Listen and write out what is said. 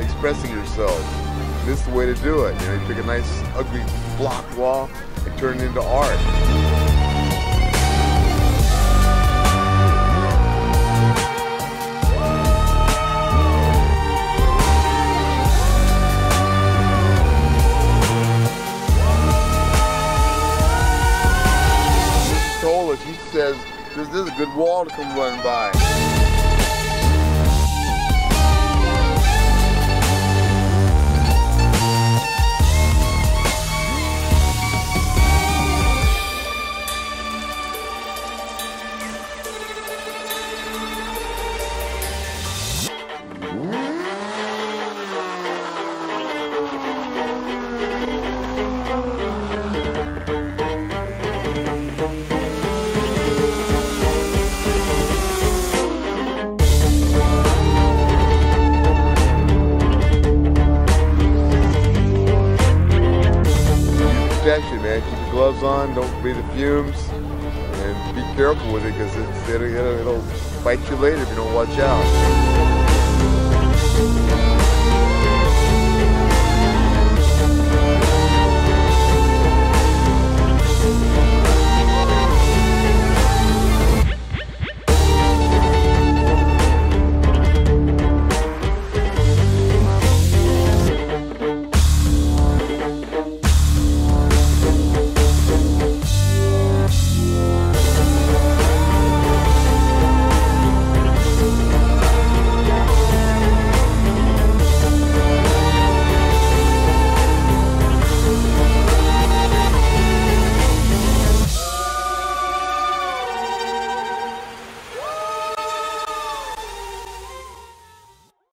expressing yourself. This is the way to do it. You know, you pick a nice, ugly block wall and turn it into art. he says, this, this is a good wall to come run by. Protection, man. Keep your gloves on. Don't breathe the fumes, and be careful with it because it'll, it'll, it'll bite you later if you don't watch out.